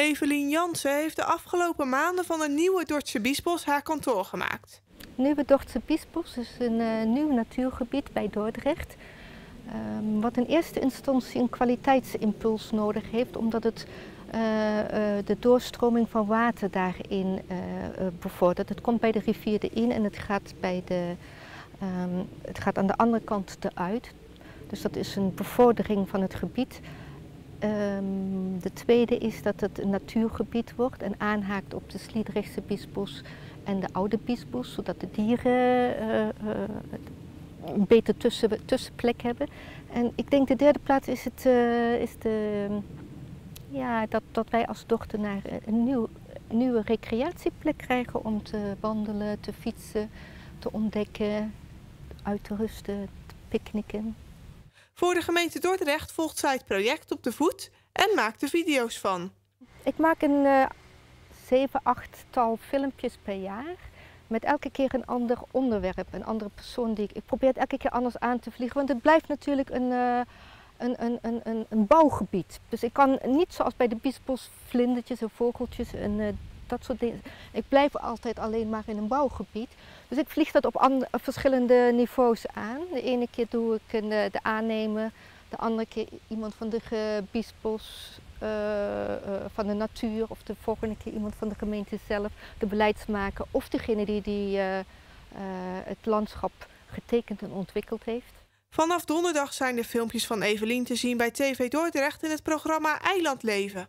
Evelien Jansen heeft de afgelopen maanden van een nieuwe Dordtse Biesbos haar kantoor gemaakt. Nieuwe Dordtse Biesbos is een uh, nieuw natuurgebied bij Dordrecht. Um, wat in eerste instantie een kwaliteitsimpuls nodig heeft, omdat het uh, uh, de doorstroming van water daarin bevordert. Het komt bij de rivier in en het gaat, bij de, um, het gaat aan de andere kant eruit. Dus dat is een bevordering van het gebied. Um, de tweede is dat het een natuurgebied wordt en aanhaakt op de Sliedrechtse biesbos en de oude biesbos, zodat de dieren uh, uh, een beter tussen, tussenplek hebben. En ik denk de derde plaats is, het, uh, is de, ja, dat, dat wij als dochter naar een nieuw, nieuwe recreatieplek krijgen om te wandelen, te fietsen, te ontdekken, uit te rusten, te picknicken. Voor de gemeente Dordrecht volgt zij het project op de voet en maakt er video's van. Ik maak een uh, zeven, achttal filmpjes per jaar. Met elke keer een ander onderwerp, een andere persoon die ik. Ik probeer het elke keer anders aan te vliegen, want het blijft natuurlijk een, uh, een, een, een, een, een bouwgebied. Dus ik kan niet zoals bij de biesbos vlindertjes en vogeltjes en uh, dat soort dingen. Ik blijf altijd alleen maar in een bouwgebied. Dus ik vlieg dat op, verschillende niveaus aan. De ene keer doe ik een, de aannemer, de andere keer iemand van de biesbos, uh, uh, van de natuur of de volgende keer iemand van de gemeente zelf, de beleidsmaker of degene die, die het landschap getekend en ontwikkeld heeft. Vanaf donderdag zijn de filmpjes van Evelien te zien bij TV Dordrecht in het programma Eilandleven.